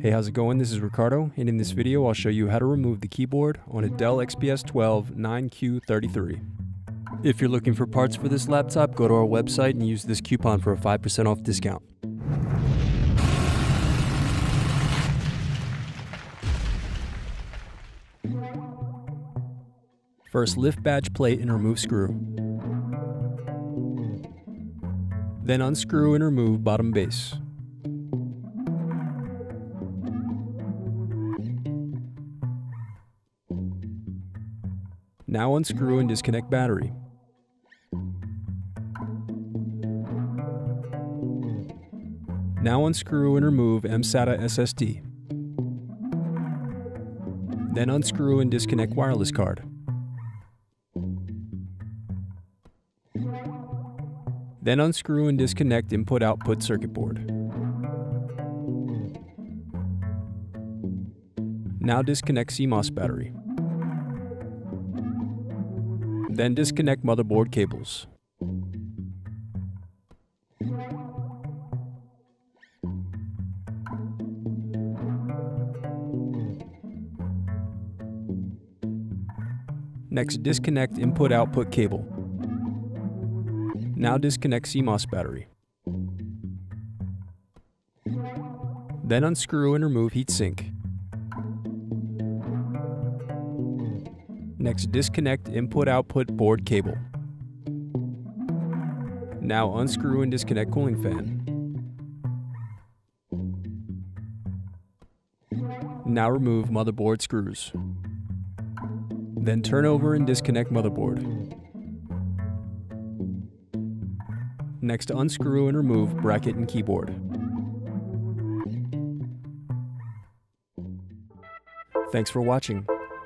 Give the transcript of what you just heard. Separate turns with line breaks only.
Hey, how's it going? This is Ricardo, and in this video I'll show you how to remove the keyboard on a Dell XPS 12 9Q33. If you're looking for parts for this laptop, go to our website and use this coupon for a 5% off discount. First, lift badge plate and remove screw. Then unscrew and remove bottom base. Now unscrew and disconnect battery. Now unscrew and remove mSATA SSD. Then unscrew and disconnect wireless card. Then unscrew and disconnect input-output circuit board. Now disconnect CMOS battery. Then disconnect motherboard cables. Next, disconnect input-output cable. Now disconnect CMOS battery. Then unscrew and remove heatsink. Next, disconnect input-output board cable. Now unscrew and disconnect cooling fan. Now remove motherboard screws. Then turn over and disconnect motherboard. Next, unscrew and remove bracket and keyboard. Thanks for watching.